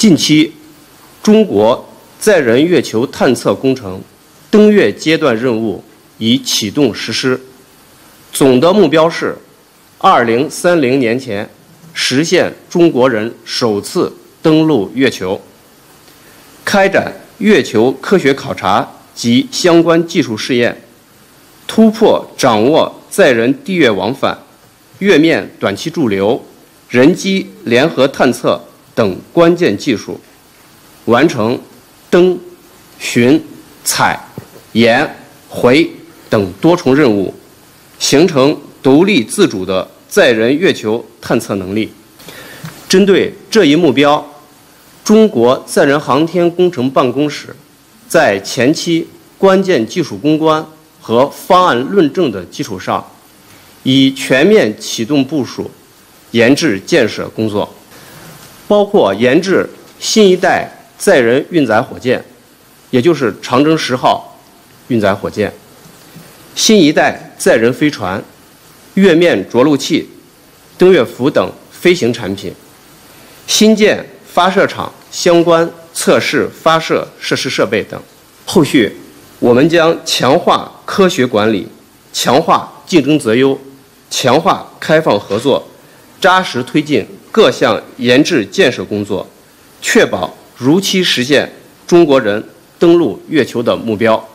近期，中国载人月球探测工程登月阶段任务已启动实施，总的目标是2030年前实现中国人首次登陆月球，开展月球科学考察及相关技术试验，突破掌握载人地月往返、月面短期驻留、人机联合探测。等关键技术，完成登、巡、采、研、回等多重任务，形成独立自主的载人月球探测能力。针对这一目标，中国载人航天工程办公室在前期关键技术攻关和方案论证的基础上，已全面启动部署研制建设工作。包括研制新一代载人运载火箭，也就是长征十号运载火箭；新一代载人飞船、月面着陆器、登月服等飞行产品；新建发射场相关测试发射设施设备等。后续，我们将强化科学管理，强化竞争择优，强化开放合作，扎实推进。各项研制建设工作，确保如期实现中国人登陆月球的目标。